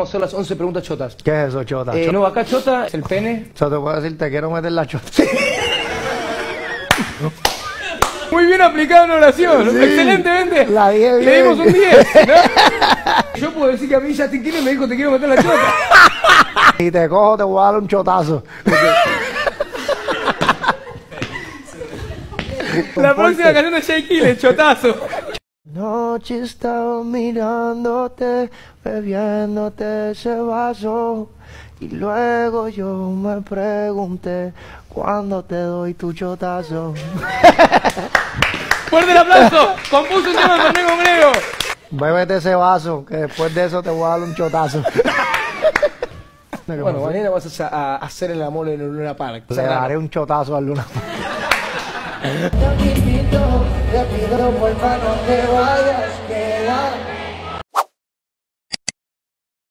Vamos a hacer las 11 preguntas chotas. ¿Qué es eso, chota? Eh, no, acá chota es el pene. Yo te puedo decir, te quiero meter la chota. Muy bien aplicado en oración. Sí. Excelentemente. La dije Le bien. dimos un 10. ¿no? Yo puedo decir que a mí Justin Quiles me dijo te quiero meter la chota. Y te cojo, te voy a dar un chotazo. La próxima canción de Jay Quiles, chotazo. Noche estaba mirándote, bebiéndote ese vaso. Y luego yo me pregunté, ¿cuándo te doy tu chotazo? Fuerte el aplauso. Compuso un tema de Fernández Congrego. Bébete ese vaso, que después de eso te voy a dar un chotazo. Bueno, mañana vas a, a hacer el amor en el Luna Park. Le daré un chotazo a Luna. Te invito, te pido por favor no te vayas